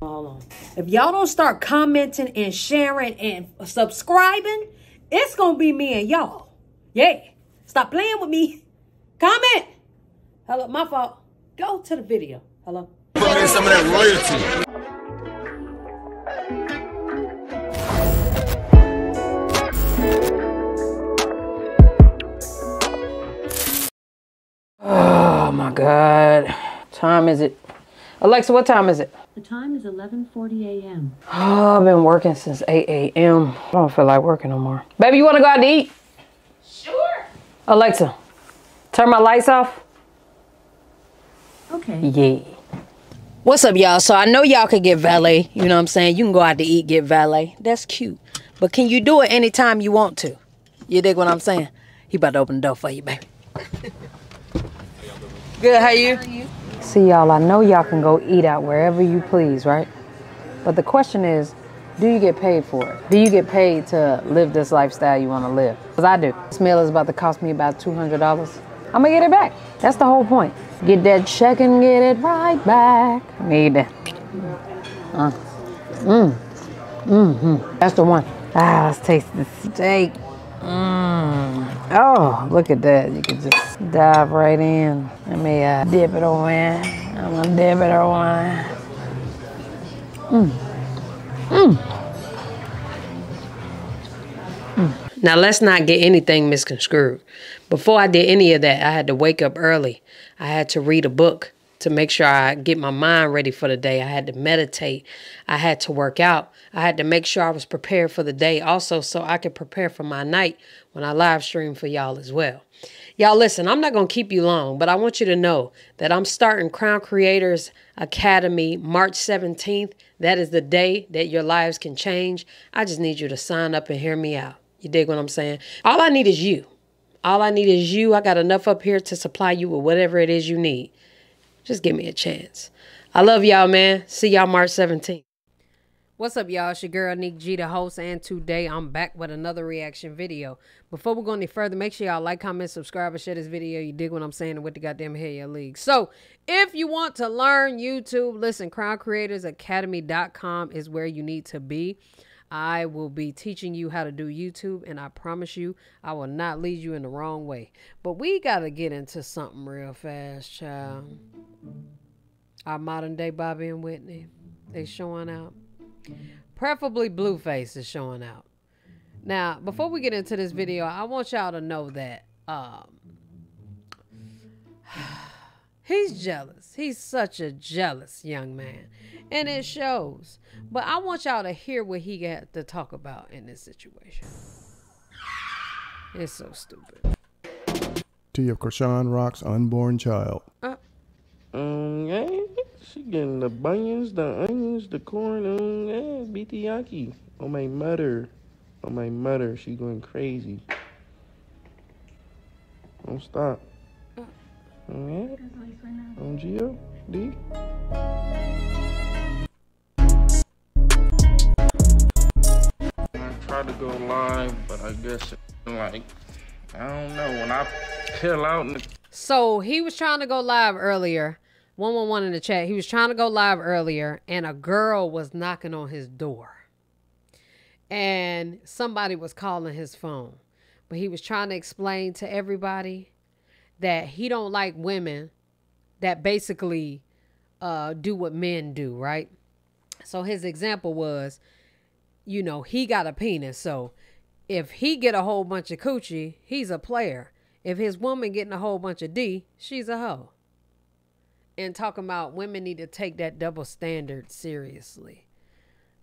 Hold on. If y'all don't start commenting and sharing and subscribing, it's gonna be me and y'all. Yeah. Stop playing with me. Comment. Hello, my fault. Go to the video. Hello. Put in some of that royalty. Oh my God. Time is it? Alexa, what time is it? The time is 11:40 a.m. Oh, I've been working since 8 a.m. I don't feel like working no more. Baby, you want to go out to eat? Sure. Alexa, turn my lights off. Okay. Yeah. What's up, y'all? So I know y'all could get valet. You know what I'm saying? You can go out to eat, get valet. That's cute. But can you do it anytime you want to? You dig what I'm saying? He about to open the door for you, baby. Good, how you? See, y'all, I know y'all can go eat out wherever you please, right? But the question is, do you get paid for it? Do you get paid to live this lifestyle you want to live? Because I do. This meal is about to cost me about $200. I'm going to get it back. That's the whole point. Get that check and get it right back. Need that. Uh. Mm. Mm-hmm. That's the one. Ah, let's taste the steak. Mmm. Oh, look at that. You can just dive right in. Let me uh, dip it on. I'm gonna dip it on. Mm. Mm. Mm. Now let's not get anything misconstrued. Before I did any of that, I had to wake up early. I had to read a book to make sure I get my mind ready for the day. I had to meditate. I had to work out. I had to make sure I was prepared for the day also so I could prepare for my night when I live stream for y'all as well. Y'all listen, I'm not going to keep you long, but I want you to know that I'm starting Crown Creators Academy March 17th. That is the day that your lives can change. I just need you to sign up and hear me out. You dig what I'm saying? All I need is you. All I need is you. I got enough up here to supply you with whatever it is you need. Just give me a chance. I love y'all, man. See y'all March 17th. What's up, y'all? It's your girl, Nick G, the host, and today I'm back with another reaction video. Before we go any further, make sure y'all like, comment, subscribe, and share this video. You dig what I'm saying and with the goddamn hell your league. So, if you want to learn YouTube, listen, crowncreatorsacademy.com is where you need to be. I will be teaching you how to do YouTube, and I promise you, I will not lead you in the wrong way. But we got to get into something real fast, child. Our modern day Bobby and Whitney, they showing out. Preferably Blueface is showing out. Now, before we get into this video, I want y'all to know that um, he's jealous. He's such a jealous young man. And it shows. But I want y'all to hear what he got to talk about in this situation. It's so stupid. to your Chrisean Rock's unborn child. Um, yeah, she getting the bunions, the onions, the corn, um, yeah, beat the yaki. On my mother, on my mother, she going crazy. Don't stop. Um, yeah, on Geo, D. I tried to go live, but I guess it, like, I don't know, when I chill out in the So he was trying to go live earlier. 111 in the chat. He was trying to go live earlier, and a girl was knocking on his door. And somebody was calling his phone. But he was trying to explain to everybody that he don't like women that basically uh, do what men do, right? So his example was, you know, he got a penis. So if he get a whole bunch of coochie, he's a player. If his woman getting a whole bunch of D, she's a hoe. And talking about women need to take that double standard seriously.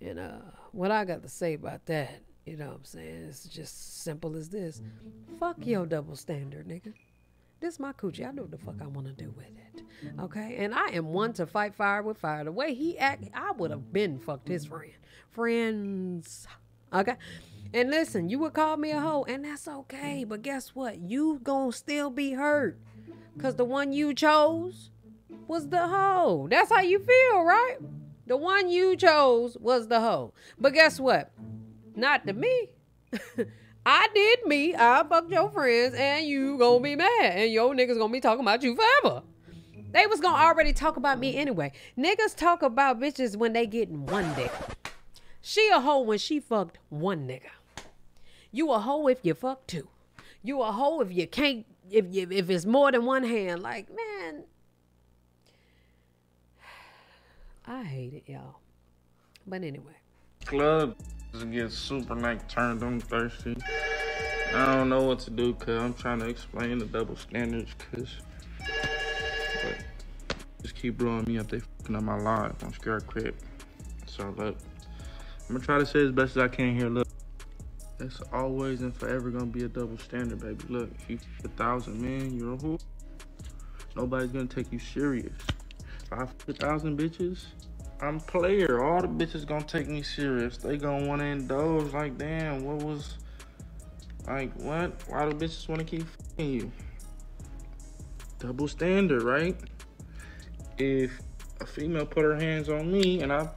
And uh, what I got to say about that, you know what I'm saying? It's just simple as this. Fuck your double standard, nigga. This is my coochie. I know what the fuck I want to do with it. Okay? And I am one to fight fire with fire. The way he act, I would have been fucked his friend. Friends. Okay? And listen, you would call me a hoe, and that's okay. But guess what? You gonna still be hurt. Cause the one you chose was the hoe. That's how you feel, right? The one you chose was the hoe. But guess what? Not to me. I did me. I fucked your friends, and you gonna be mad, and your niggas gonna be talking about you forever. They was gonna already talk about me anyway. Niggas talk about bitches when they getting one dick. She a hoe when she fucked one nigga. You a hoe if you fuck two. You a hoe if you can't if you if it's more than one hand. Like man, I hate it, y'all. But anyway, Club just get super like turned on thirsty. I don't know what to do cause I'm trying to explain the double standards cause but just keep blowing me up. They fucking up my life. I'm scared crib. So look, I'm gonna try to say as best as I can here. Look, it's always and forever gonna be a double standard, baby. Look, if you a thousand men, you're a who. Nobody's gonna take you serious. I thousand bitches, I'm player. All the bitches gonna take me serious. They gonna wanna indulge. Like, damn, what was, like, what? Why do bitches wanna keep fucking you? Double standard, right? If a female put her hands on me and I,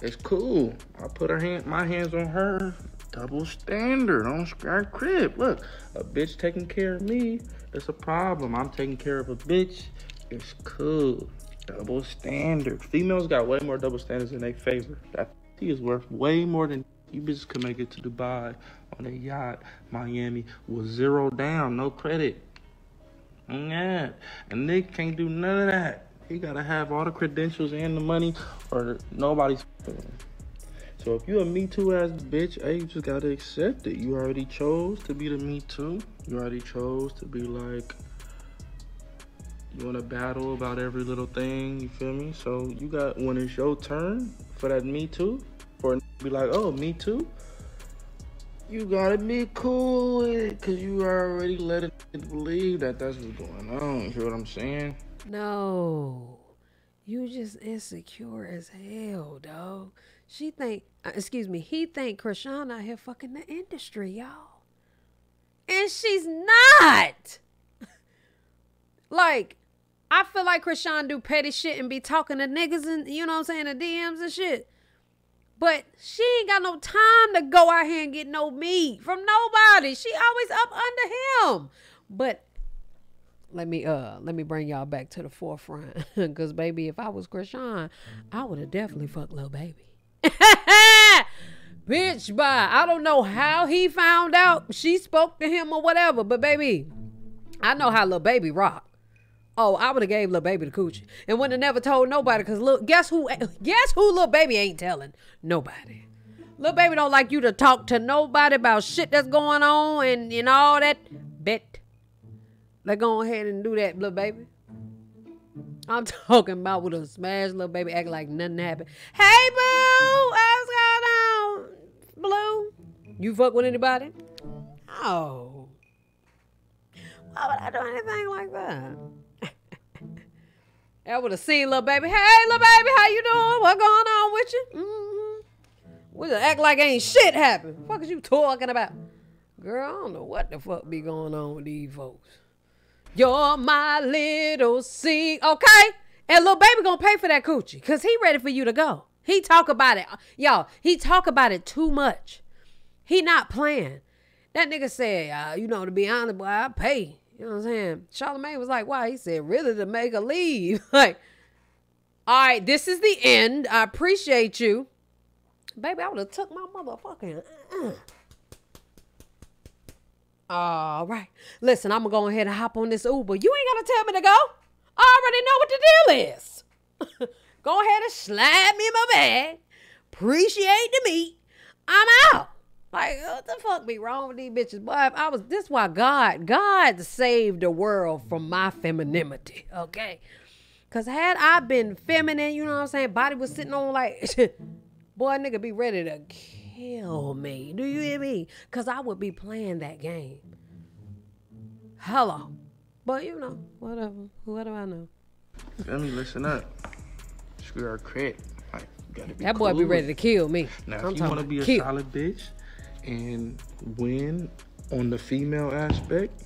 it's cool. I put her hand, my hands on her. Double standard on Sky Crib. Look, a bitch taking care of me, it's a problem. I'm taking care of a bitch, it's cool. Double standard. Females got way more double standards in their favor. That he is worth way more than you bitches could make it to Dubai on a yacht, Miami, with zero down, no credit. Yeah, and Nick can't do none of that. He gotta have all the credentials and the money, or nobody's. So if you a Me Too ass bitch, hey, you just gotta accept it. You already chose to be the Me Too. You already chose to be like, you wanna battle about every little thing. You feel me? So you got when it's your turn for that Me Too, for be like, oh, Me Too. You gotta be cool with it, cause you already let it believe that that's what's going on. You hear what I'm saying? no, you just insecure as hell, dog. She think, uh, excuse me, he think Chrisean out here fucking the industry, y'all, and she's not. Like, I feel like Chrisean do petty shit and be talking to niggas and you know what I'm saying, the DMs and shit. But she ain't got no time to go out here and get no meat from nobody. She always up under him. But let me uh let me bring y'all back to the forefront. Cause baby, if I was Chrisean, I would have definitely fucked little baby. Bitch, bye. I don't know how he found out she spoke to him or whatever, but baby, I know how little baby rock. Oh, I would have gave little baby the coochie and wouldn't have never told nobody. Cause look, guess who? Guess who? Little baby ain't telling nobody. Little baby don't like you to talk to nobody about shit that's going on and know all that. Bet. Let's go ahead and do that, little baby. I'm talking about with a smash little baby act like nothing happened. Hey boo, what's going on? Blue, you fuck with anybody? Oh. Why would I do anything like that? I would have seen little baby. Hey, little baby, how you doing? What going on with you? Mm-hmm. We just act like ain't shit happened. Fuck is you talking about? Girl, I don't know what the fuck be going on with these folks. You're my little sea, okay? And little baby gonna pay for that coochie, cause he ready for you to go. He talk about it, y'all. He talk about it too much. He not playing. That nigga said, uh, you know, to be honest, boy, I pay. You know what I'm saying? Charlemagne was like, why? He said, really to make a leave. like, all right, this is the end. I appreciate you. Baby, I would have took my motherfucking. Uh. All right. Listen, I'm going to go ahead and hop on this Uber. You ain't got to tell me to go. I already know what the deal is. go ahead and slide me in my bag. Appreciate the meat. I'm out. Like, what the fuck be wrong with these bitches? Boy, I was this why God, God saved the world from my femininity, okay? Cause had I been feminine, you know what I'm saying, body was sitting on like boy, nigga be ready to kill me. Do you hear me? Cause I would be playing that game. Hello. But you know, whatever. What do I know? Feel me? Listen up. Screw our crit. Like, gotta be That boy be ready to kill me. Now, I'm if you want to be a kill. solid bitch and win on the female aspect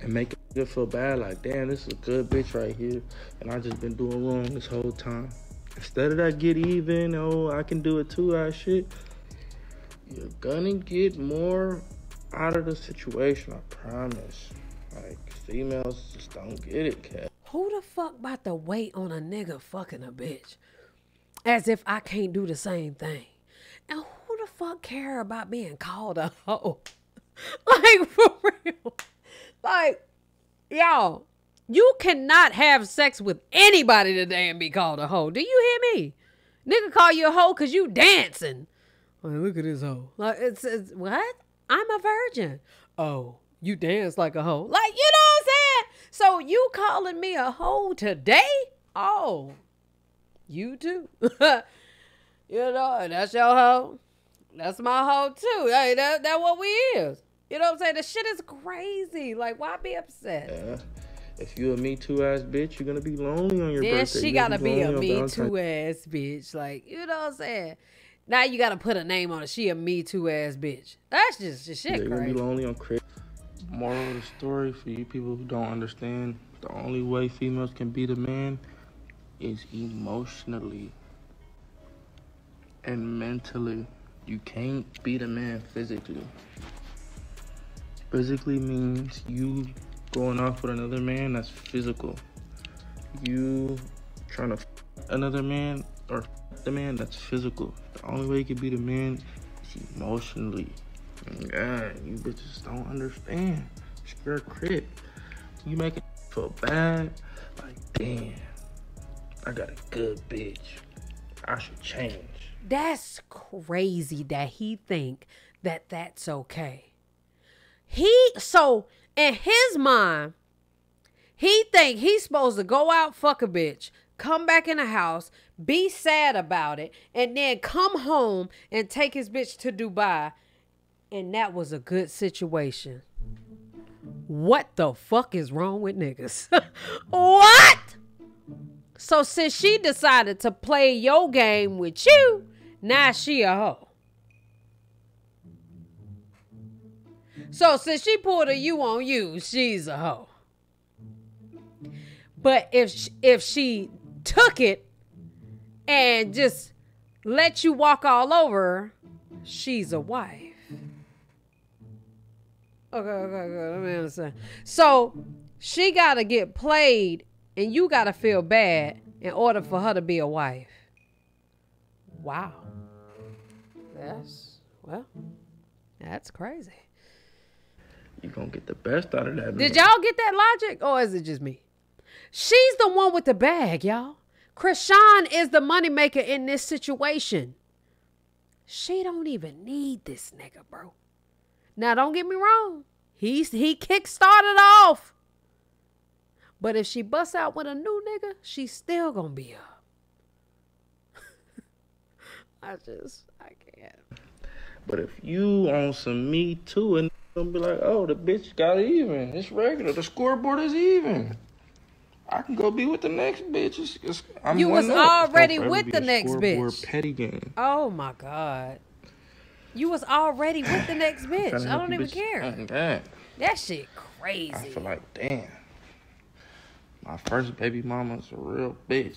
and make it feel bad, like, damn, this is a good bitch right here, and I just been doing wrong this whole time. Instead of that get even, oh, I can do it too, ass shit, you're gonna get more out of the situation, I promise. Like, females just don't get it, cat. Who the fuck about to wait on a nigga fucking a bitch? As if I can't do the same thing. And fuck care about being called a hoe? like for real. Like, y'all, you cannot have sex with anybody today and be called a hoe. Do you hear me? Nigga call you a hoe cause you dancing. Like, look at this hoe. Like it's, it's what? I'm a virgin. Oh, you dance like a hoe. Like, you know what I'm saying? So you calling me a hoe today? Oh, you too. you know, that's your hoe. That's my hoe too. Hey, that that what we is. You know what I'm saying? The shit is crazy. Like, why be upset? Yeah. If you a Me Too ass bitch, you're gonna be lonely on your Then birthday. she You're gotta gonna be a me too ass bitch. Like, you know what I'm saying? Now you gotta put a name on it. She a me too ass bitch. That's just, just Yeah, shit you're gonna be lonely on Christmas. Moral of the story for you people who don't understand, the only way females can beat a man is emotionally and mentally. You can't beat a man physically. Physically means you going off with another man, that's physical. You trying to another man or the man, that's physical. The only way you can beat a man is emotionally. God, you bitches don't understand. Scared crip. You make it feel bad. Like, damn, I got a good bitch. I should change. That's crazy that he think that that's okay. He so in his mind, he think he's supposed to go out fuck a bitch, come back in the house, be sad about it, and then come home and take his bitch to Dubai, and that was a good situation. What the fuck is wrong with niggas? what? So since she decided to play your game with you, now she a hoe. So since she pulled a you on you, she's a hoe. But if sh- if she took it and just let you walk all over she's a wife. Okay, okay, okay. Let me understand. So she gotta get played, and you gotta feel bad in order for her to be a wife. Wow. That's well, that's crazy. You gonna get the best out of that. Did man. y'all get that logic, or is it just me? She's the one with the bag, y'all. Chrisean is the moneymaker in this situation. She don't even need this nigga, bro. Now, don't get me wrong. He's he kick started off. But if she busts out with a new nigga, she's still gonna be up. I just I can't. But if you on some me too, and gonna be like, oh, the bitch got even. It's regular. The scoreboard is even. I can go be with the next bitch. It's, it's, I'm You was up. Already with the a next scoreboard bitch. Petty game. Oh my god. You was already with the next bitch. I don't even bitches- care. Oh, That shit crazy. I feel like, damn. My first baby mama's a real bitch.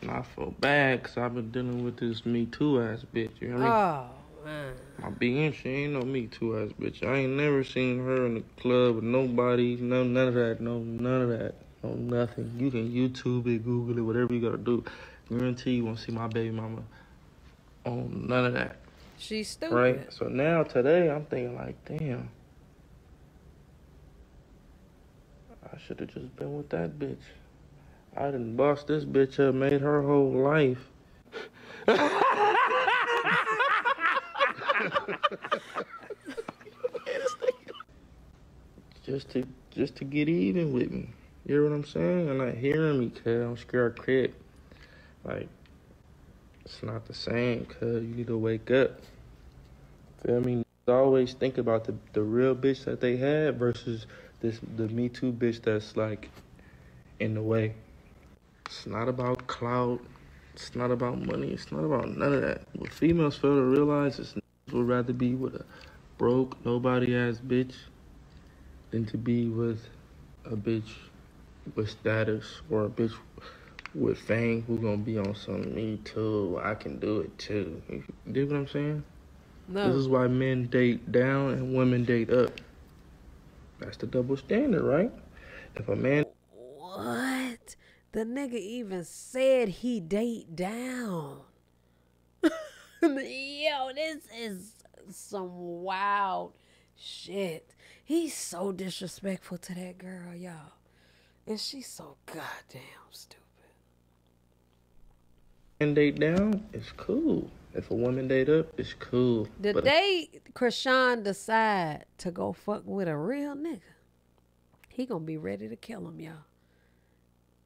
And I feel bad because I've been dealing with this Me Too ass bitch. You know what I mean? Oh man. My BM, she ain't no Me Too ass bitch. I ain't never seen her in the club with nobody. No, none of that. No, none of that. No, nothing. You can YouTube it, Google it, whatever you gotta do. Guarantee you won't see my baby mama on none of that. She's stupid. Right? So now, today, I'm thinking, like, damn. I should have just been with that bitch. I done bossed this bitch up, made her whole life. just to just to get even with me. You hear what I'm saying? You're not hearing me, cuz I'm scared crip. Like, it's not the same, cuz you need to wake up. Feel me? Always think about the, the real bitch that they had versus this the Me Too bitch that's like in the way. It's not about clout. It's not about money. It's not about none of that. What females fail to realize is would rather be with a broke, nobody ass bitch than to be with a bitch with status or a bitch with fame who gonna be on some me too. I can do it too. You dig what I'm saying? No. This is why men date down and women date up. That's the double standard, right? If a man What? The nigga even said he date down. Yo, this is some wild shit. He's so disrespectful to that girl, y'all. And she's so goddamn stupid. And date down, it's cool. If a woman date up, it's cool. The But day Chrisean decide to go fuck with a real nigga, he gonna be ready to kill him, y'all.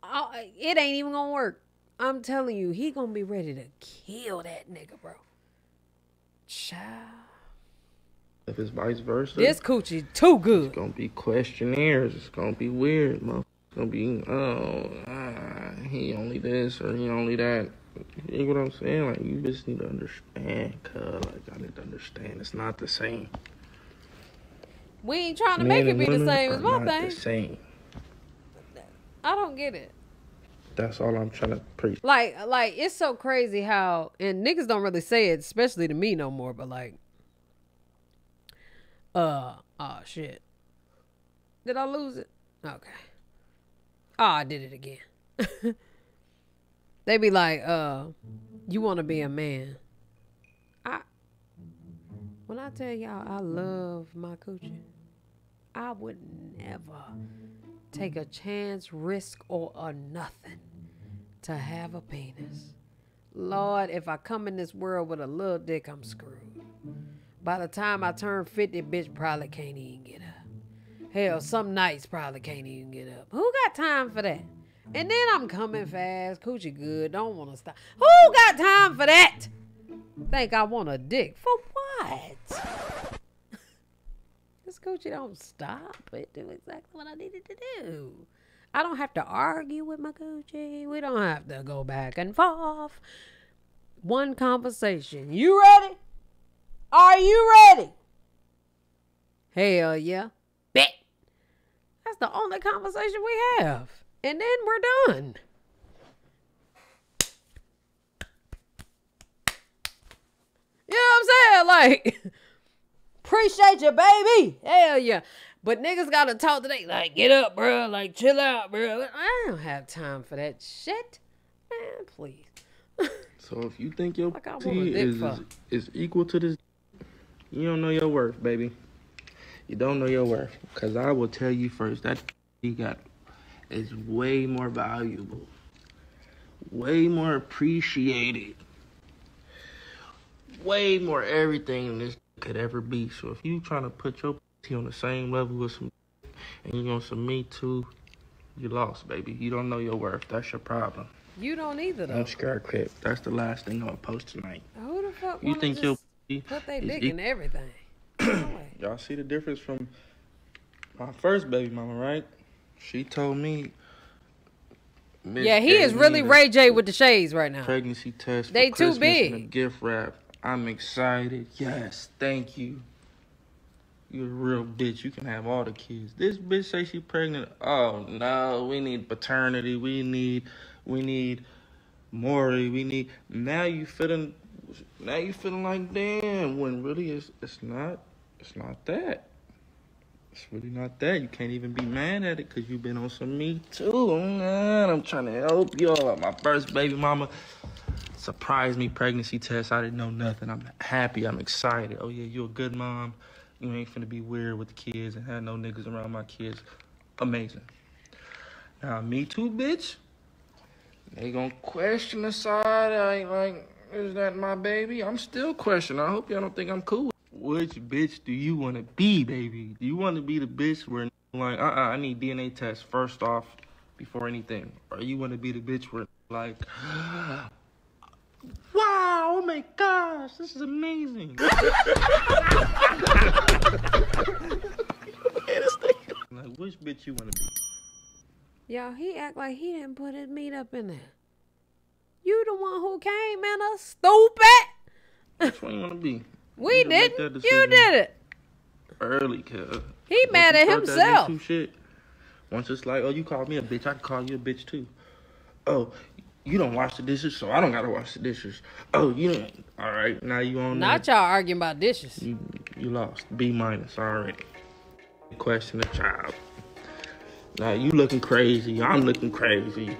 Oh, it ain't even gonna work. I'm telling you, he gonna be ready to kill that nigga, bro. Child. if it's vice versa, This coochie too good. it's gonna be questionnaires. It's gonna be weird, motherfucker. It's gonna be, oh, ah, he only this or he only that. You know what I'm saying? Like, you just need to understand, cuz. Like, I need to understand. It's not the same. We ain't trying to Men make it be the same as my not thing. the same. I don't get it. That's all I'm trying to preach. Like, like it's so crazy how and niggas don't really say it, especially to me no more. But like, uh, oh shit, did I lose it? Okay. Oh, I did it again. they be like, uh, you want to be a man? I when I tell y'all I love my coochie, I would never take a chance, risk, or a nothing to have a penis. Lord, if I come in this world with a little dick, I'm screwed. By the time I turn 50, bitch probably can't even get up. Hell, some nights probably can't even get up. Who got time for that? And then I'm coming fast, coochie good, don't want to stop. Who got time for that? Think I want a dick for what? This coochie don't stop. It do exactly what I needed to do. I don't have to argue with my coochie. We don't have to go back and forth. One conversation. You ready? Are you ready? Hell yeah. Bet. That's the only conversation we have. And then we're done. You know what I'm saying? Like, appreciate you, baby. Hell yeah. But niggas gotta talk today. Like, get up, bro. Like, chill out, bro. I don't have time for that shit. Man, please. So if you think your Like I want a is, is equal to this, you don't know your worth, baby. You don't know your worth. Cause I will tell you first that you got is way more valuable, way more appreciated, way more everything than this could ever be. So if you trying to put your pussy on the same level with some, and you on some me too, you lost, baby. You don't know your worth. That's your problem. You don't either, though. I'm scared, crip. That's the last thing I'm gonna post tonight. Who the fuck You wanna think your just pussy put their is dick in everything? Y'all see the difference from my first baby mama, right? She told me. Miss Yeah, he gave is really Ray J with the shades right now. Pregnancy test. For They too Christmas a big. gift wrap. I'm excited. Yes, thank you. You're a real bitch. You can have all the kids. This bitch say she pregnant. Oh no, we need paternity. We need, we need, Maury. We need. Now you feeling, now you feeling like damn. When really it's it's not, it's not that. It's really not that. You can't even be mad at it because you've been on some me too. Man, I'm trying to help y'all. My first baby mama surprised me pregnancy test. I didn't know nothing. I'm happy. I'm excited. Oh yeah, you a good mom. You ain't finna be weird with the kids and have no niggas around my kids. Amazing. Now me too, bitch. They gonna question the side. I ain't like, is that my baby? I'm still questioning. I hope y'all don't think I'm cool. Which bitch do you want to be, baby? Do you want to be the bitch where like, uh, uh I need DNA test first off before anything, or you want to be the bitch where like, wow, oh my gosh, this is amazing. like, which bitch you want to be? Y'all, he act like he didn't put his meat up in there. You the one who came in a stupid. Which one you want to be? We You didn't. You did it. early, cuz. He Once mad at start himself. Shit, once it's like, oh, you called me a bitch, I can call you a bitch too. Oh, you don't wash the dishes, so I don't gotta wash the dishes. Oh, you don't. All right, now you on Not there. y'all arguing about dishes. You, you lost. B minus already. Question the child. Now you looking crazy. I'm looking crazy.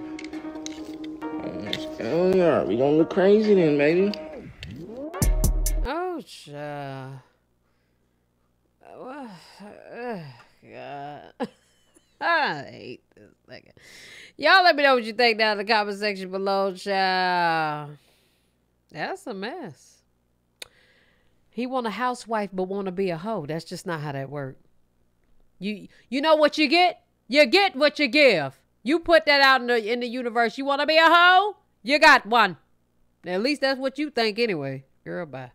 Oh yeah, we gonna look crazy then, baby. Oh, child. Oh, God. I hate this nigga. Y'all let me know what you think down in the comment section below, child. That's a mess. He want a housewife but want to be a hoe. That's just not how that works. You you know what you get? You get what you give. You put that out in the in the universe. You want to be a hoe? You got one. At least that's what you think anyway. Girl, bye.